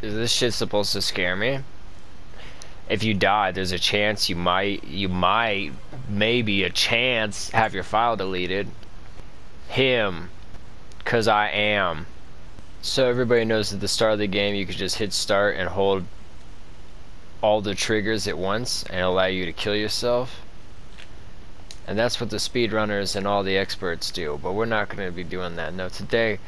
is this shit supposed to scare me? If you die, there's a chance you might, you might, maybe a chance have your file deleted. Him, cause I am. So everybody knows at the start of the game you can just hit start and hold all the triggers at once and allow you to kill yourself. And that's what the speedrunners and all the experts do, but we're not going to be doing that. No, today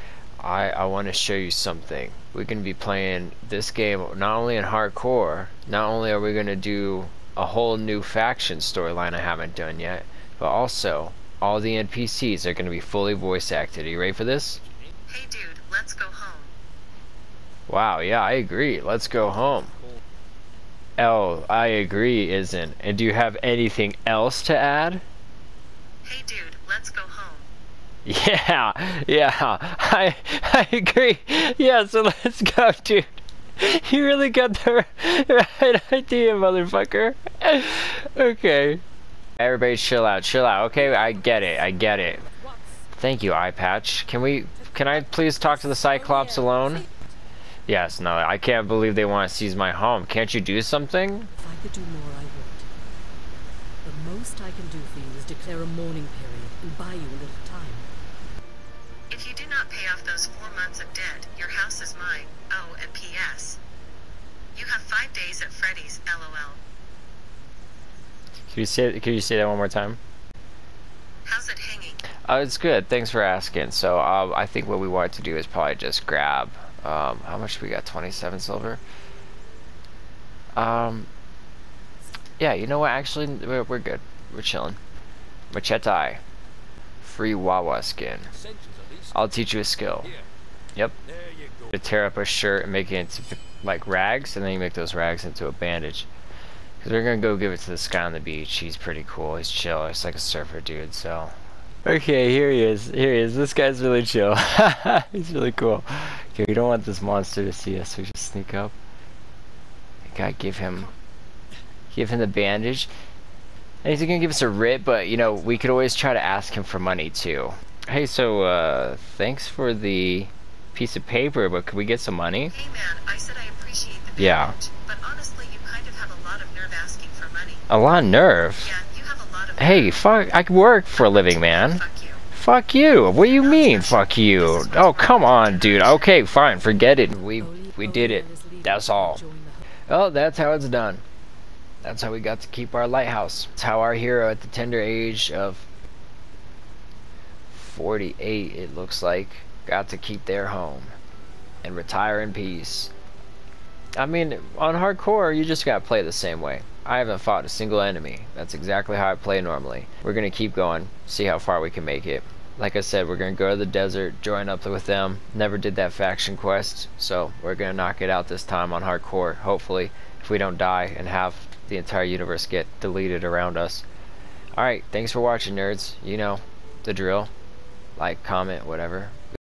I, I want to show you something. We're going to be playing this game not only in hardcore, not only are we going to do a whole new faction storyline I haven't done yet, but also all the NPCs are going to be fully voice acted. Are you ready for this? Hey dude, let's go home. Wow, yeah, I agree. Let's go home. L, I agree, isn't. And do you have anything else to add? Hey dude, let's go home. Yeah, yeah, I I agree. Yeah, so let's go, dude. You really got the right idea, motherfucker. Okay. Everybody chill out, chill out. Okay, I get it, I get it. Thank you, eye patch. Can we, can I please talk to the Cyclops alone? Yes, no, I can't believe they want to seize my home. Can't you do something? If I could do more, I would. The most I can do for you is declare a mourning period and buy you a little time. If you do not pay off those four months of debt, your house is mine. Oh, and P.S. You have five days at Freddy's, lol. Can you say, can you say that one more time? How's it hanging? Uh, it's good. Thanks for asking. So um, I think what we want to do is probably just grab. Um, how much we got? 27 silver. Um. Yeah, you know what? Actually, we're, we're good. We're chilling. Machete. Free Wawa skin. I'll teach you a skill. Yep. To tear up a shirt and make it into like rags, and then you make those rags into a bandage. Cause we're gonna go give it to this guy on the beach. He's pretty cool. He's chill. He's like a surfer dude. So. Okay, here he is. Here he is. This guy's really chill. He's really cool. Okay, we don't want this monster to see us. We just sneak up. Gotta give him, give him the bandage. And he's gonna give us a writ, but you know we could always try to ask him for money too. Hey, so uh, thanks for the piece of paper, but could we get some money? Hey man, I said I appreciate the Yeah. but honestly, you kind of have a lot of nerve asking for money. A lot of nerve. Yeah, you have a lot of Hey, fuck! I can work for a living, man. Fuck you. Fuck you. What do you mean, fuck you? Oh, come on, dude. Okay, fine. Forget it. We we did it. Owen is leaving That's all. Oh, that's how it's done. That's how we got to keep our lighthouse. It's how our hero at the tender age of 48, it looks like, got to keep their home and retire in peace. I mean, on hardcore, you just gotta play the same way. I haven't fought a single enemy. That's exactly how I play normally. We're gonna keep going, see how far we can make it. Like I said, we're gonna go to the desert, join up with them. Never did that faction quest, so we're gonna knock it out this time on hardcore. Hopefully, if we don't die and have the entire universe get deleted around us. Alright, thanks for watching, nerds. You know the drill. Like, comment, whatever.